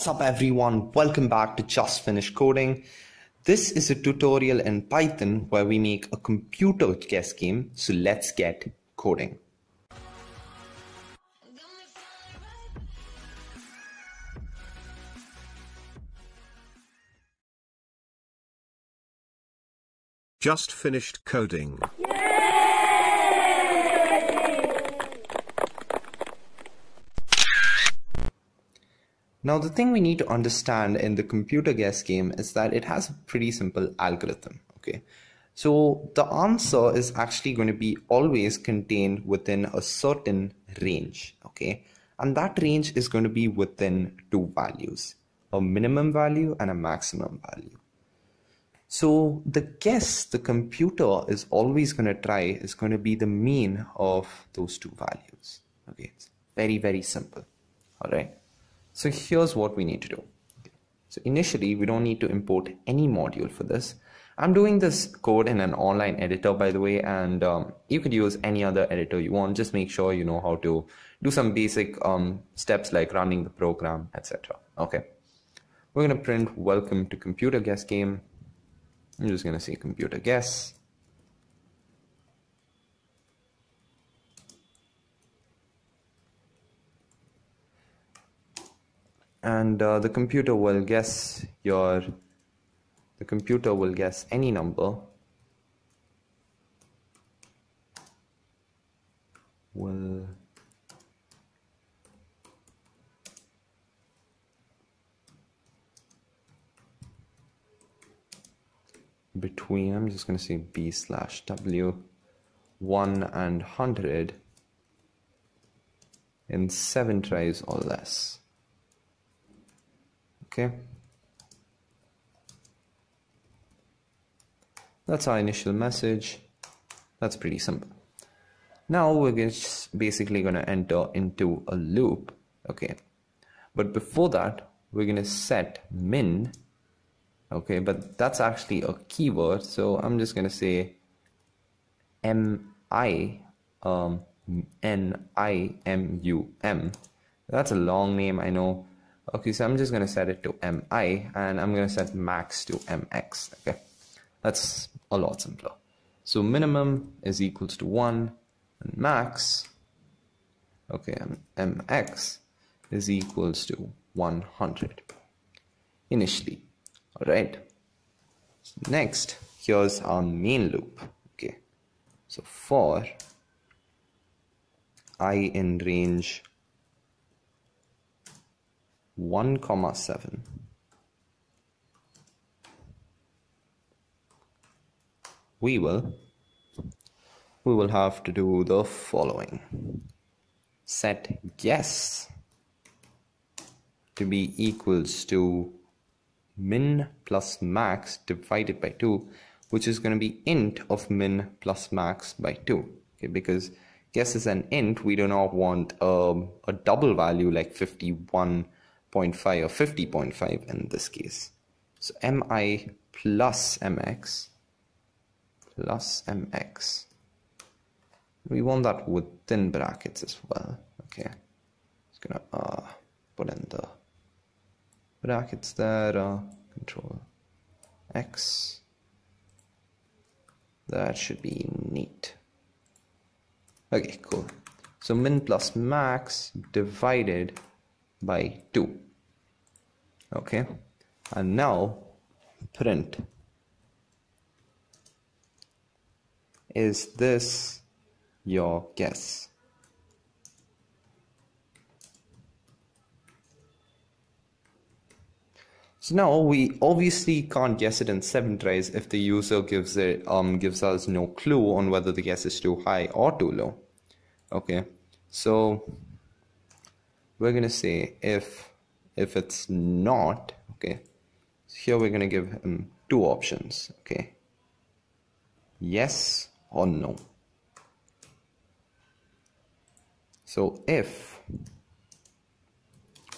What's up everyone? Welcome back to Just Finished Coding. This is a tutorial in Python where we make a computer guess game. So let's get coding. Just finished coding. Now the thing we need to understand in the computer guess game is that it has a pretty simple algorithm. Okay. So the answer is actually going to be always contained within a certain range. Okay. And that range is going to be within two values, a minimum value and a maximum value. So the guess the computer is always going to try is going to be the mean of those two values. Okay. It's very, very simple. All right. So here's what we need to do. So initially, we don't need to import any module for this. I'm doing this code in an online editor, by the way, and um, you could use any other editor you want. Just make sure you know how to do some basic um, steps like running the program, etc. Okay. We're going to print welcome to computer guess game. I'm just going to say computer guess. And uh, the computer will guess your the computer will guess any number. Will between I'm just going to say b slash w 1 and 100 in 7 tries or less okay. That's our initial message. That's pretty simple. Now we're just basically going to enter into a loop okay? But before that we're going to set min okay? But that's actually a keyword so I'm just going to say mi um, n i m u m. That's a long name I know Okay, so I'm just going to set it to mi and I'm going to set max to mx. Okay, that's a lot simpler. So minimum is equals to 1 and max, okay, mx is equals to 100 initially. All right. Next, here's our main loop. Okay, so for i in range 1 comma 7 we will we will have to do the following. Set guess to be equals to min plus max divided by 2 which is going to be int of min plus max by 2 okay because guess is an int we do not want a, a double value like 51 0.5 or 50.5 in this case. So mi plus mx plus mx. We want that within brackets as well. Okay, just gonna uh, put in the brackets there. Uh, control x. That should be neat. Okay, cool. So min plus max divided by 2 okay? And now print. Is this your guess? So now we obviously can't guess it in seven tries if the user gives it um gives us no clue on whether the guess is too high or too low. Okay, so we're going to say if if it's not okay so here we're going to give him two options okay. Yes or no. So if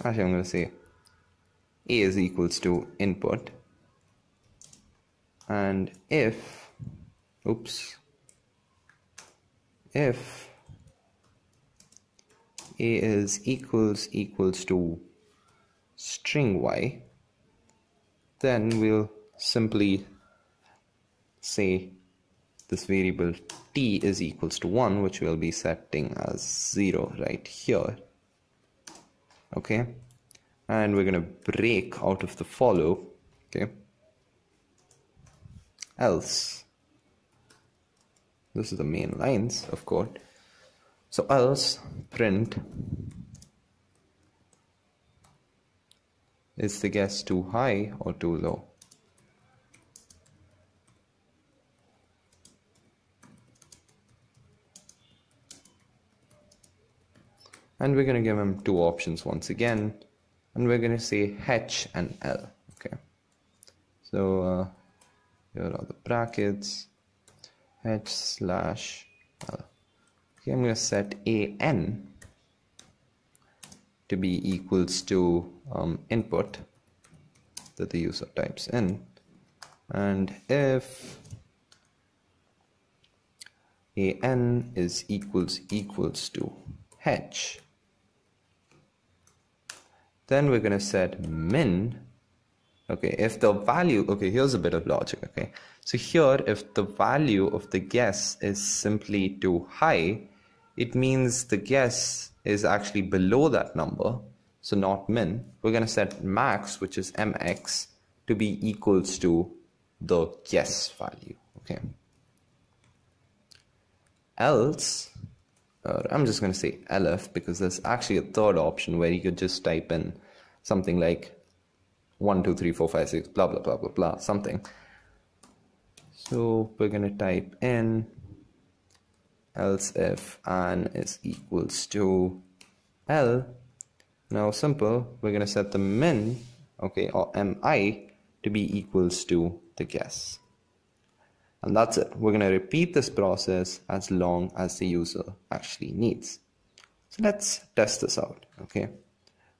actually I'm going to say a is equals to input and if oops if a is equals equals to string y, then we'll simply say this variable t is equals to 1 which we'll be setting as 0 right here okay? And we're going to break out of the for loop okay? Else this is the main lines of code so else print is the guess too high or too low? And we're going to give him two options once again and we're going to say h and l okay? So uh, here are the brackets. H slash l okay i'm going to set a n to be equals to um, input that the user types in. And if a n is equals equals to h then we're going to set min. Okay if the value okay here's a bit of logic okay? So here if the value of the guess is simply too high it means the guess is actually below that number so not min we're going to set max which is mx to be equals to the guess value okay else I'm just going to say elif because there's actually a third option where you could just type in something like 1, 2, 3, 4, 5, 6, blah, blah, blah, blah, blah, something. So we're going to type in else if n is equals to L. Now simple, we're going to set the min, okay, or mi to be equals to the guess. And that's it. We're going to repeat this process as long as the user actually needs. So let's test this out, okay?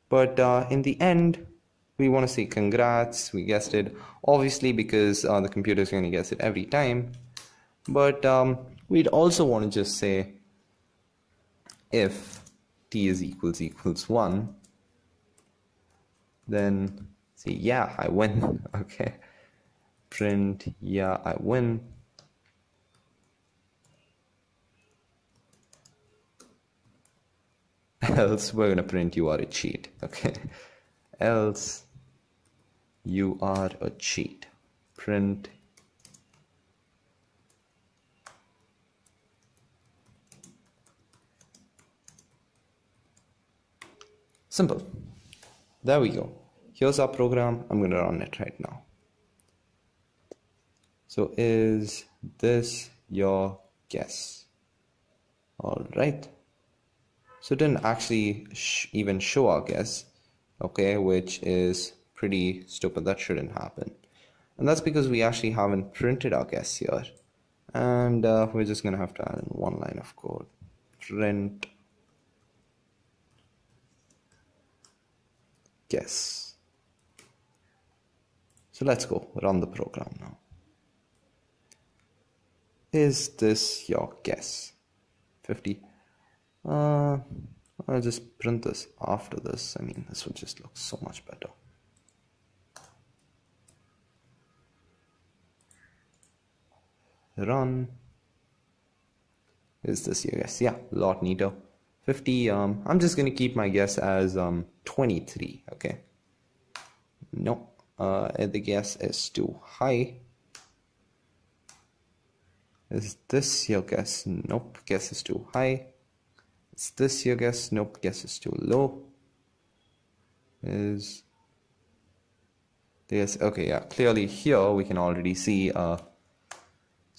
But uh, in the end, we want to say congrats, we guessed it, obviously because uh, the computer is going to guess it every time. But um, we'd also want to just say if t is equals equals 1, then say yeah, I win, okay? Print yeah, I win. else we're gonna print you are a cheat okay else you are a cheat print simple. There we go. Here's our program. I'm gonna run it right now. So is this your guess? All right. So it didn't actually sh even show our guess okay which is pretty stupid. That shouldn't happen. And that's because we actually haven't printed our guess here and uh, we're just gonna have to add in one line of code. Print guess so let's go run the program now is this your guess 50 uh, I'll just print this after this. I mean, this would just look so much better. Run. Is this your guess? Yeah, a lot neater. 50, um, I'm just going to keep my guess as um, 23, okay? No, uh, the guess is too high. Is this your guess? Nope, guess is too high. Is this your guess? Nope, guess is too low. Is this okay? Yeah, clearly here we can already see uh,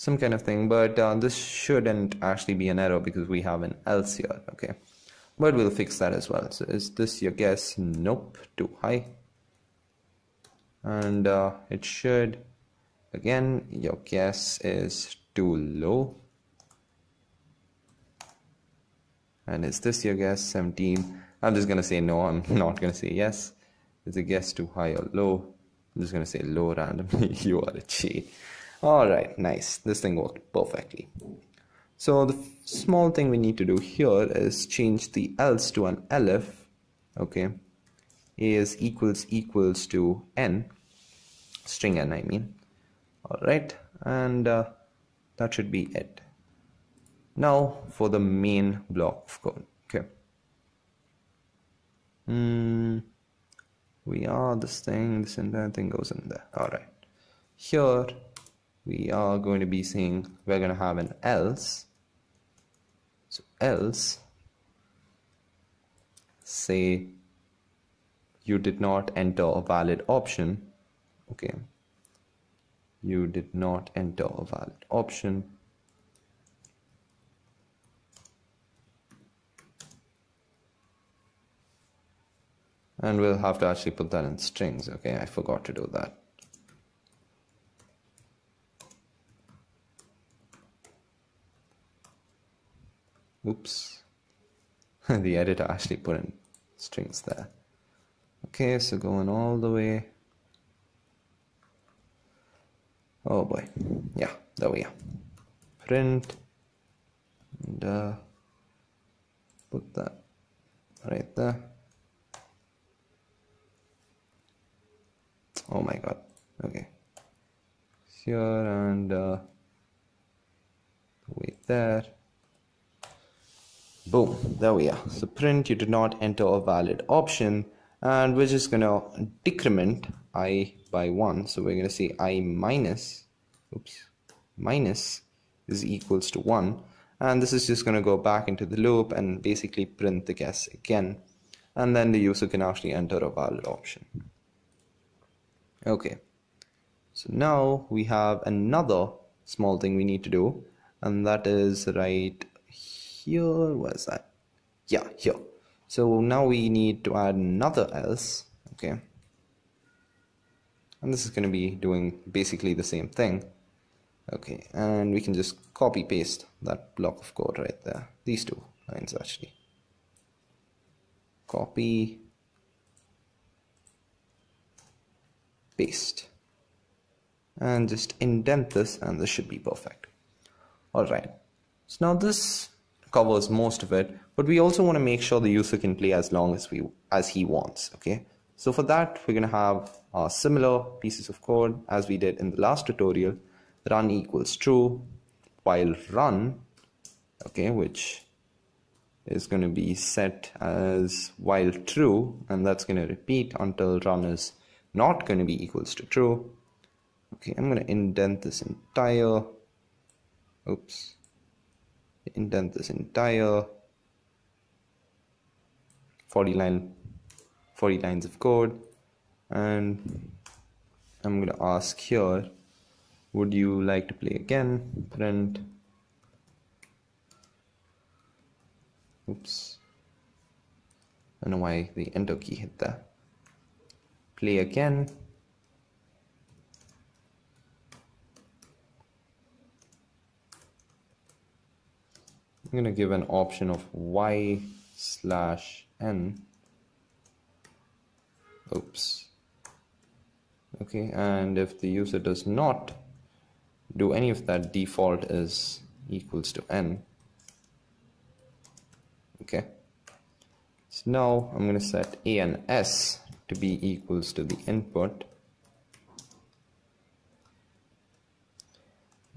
some kind of thing, but uh, this shouldn't actually be an error because we have an else here. Okay, but we'll fix that as well. So is this your guess? Nope, too high. And uh, it should again your guess is too low And is this your guess? 17. I'm just to say no. I'm not to say yes. Is the guess too high or low? I'm just to say low randomly. you are a cheat. All right, nice. This thing worked perfectly. So the small thing we need to do here is change the else to an elif. Okay. a is equals equals to n, string n I mean. Alright, and uh, that should be it. Now for the main block of code, okay. Hmm, we are this thing, this entire thing goes in there. Alright, here we are going to be saying we're going to have an else. So else say you did not enter a valid option okay? You did not enter a valid option. And we'll have to actually put that in strings okay? I forgot to do that oops. The editor actually put in strings there. Okay so going all the way. Oh boy. Yeah there we are. Print. And uh, put that right there. Oh my god. Okay. Here and uh, wait there boom there we are. So print you did not enter a valid option and we're just gonna decrement i by 1 so we're gonna say i minus oops minus is equals to 1 and this is just gonna go back into the loop and basically print the guess again. And then the user can actually enter a valid option. Okay. So now we have another small thing we need to do and that is right here where's that? Yeah here. So now we need to add another else okay? And this is going to be doing basically the same thing. Okay and we can just copy paste that block of code right there. These two lines actually. Copy. Paste. And just indent this and this should be perfect. All right. So now this covers most of it, but we also want to make sure the user can play as long as we as he wants. Okay, so for that we're going to have uh, similar pieces of code as we did in the last tutorial. Run equals true, while run, okay, which is going to be set as while true, and that's going to repeat until run is not going to be equals to true. Okay, I'm going to indent this entire. Oops indent this entire 40 line 40 lines of code. And I'm gonna ask here would you like to play again? Print. Oops. I don't know why the enter key hit there. Play again I'm going to give an option of y slash n. Oops. Okay and if the user does not do any of that default is equals to n. Okay. So now I'm going to set a and s to be equals to the input.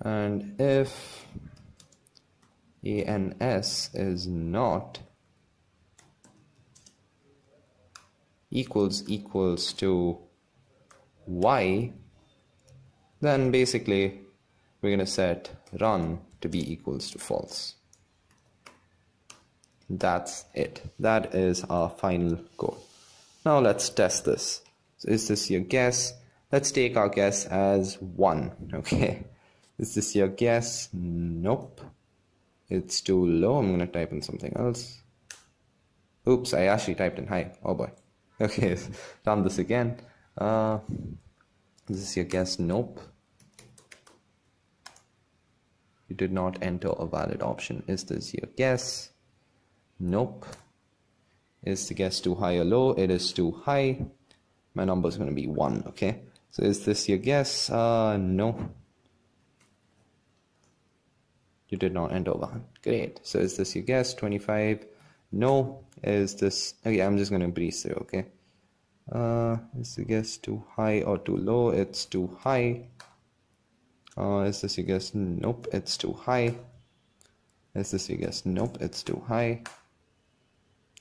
And if ans is not equals equals to y then basically we're going to set run to be equals to false. That's it. That is our final code now let's test this. So is this your guess? Let's take our guess as 1 okay? Is this your guess? Nope it's too low I'm gonna type in something else. Oops I actually typed in high oh boy. Okay run this again. Uh, is this your guess nope. You did not enter a valid option. Is this your guess? Nope. Is the guess too high or low? It is too high. My number is going to be 1 okay? So is this your guess? Uh no you did not enter one. Great. So is this your guess? 25? No. Is this... Okay, I'm just going to breeze through, okay? uh, is the guess too high or too low it's too high uh, is this your guess nope it's too high is this your guess nope it's too high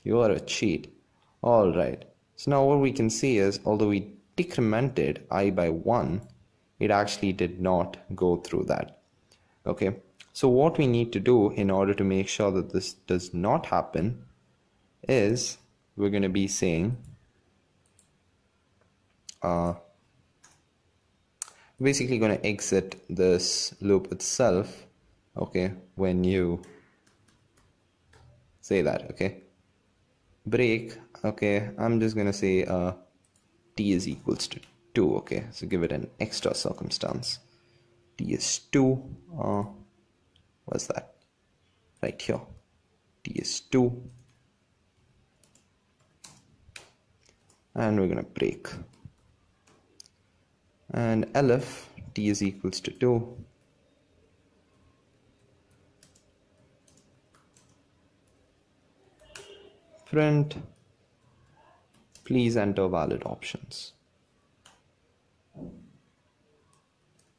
you are a cheat all right so now what we can see is although we decremented i by 1 it actually did not go through that okay so what we need to do in order to make sure that this does not happen is we're going to be saying uh, basically going to exit this loop itself okay when you say that okay? Break okay I'm just gonna say uh, t is equals to 2 okay? So give it an extra circumstance. T is 2 uh, what's that? Right here t is 2 and we're gonna break. And elif t is equals to 2 print. Please enter valid options.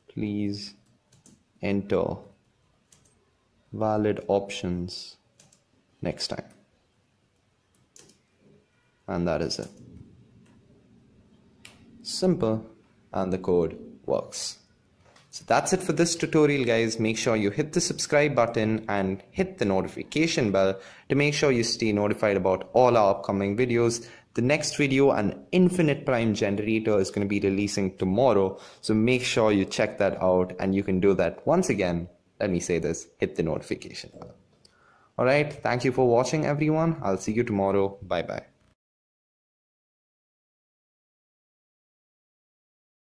Please enter valid options next time and that is it simple and the code works. So that's it for this tutorial guys. Make sure you hit the subscribe button and hit the notification bell to make sure you stay notified about all our upcoming videos. The next video, an infinite prime generator is going to be releasing tomorrow. So make sure you check that out and you can do that once again. Let me say this, hit the notification bell. Alright, thank you for watching everyone. I'll see you tomorrow. Bye bye.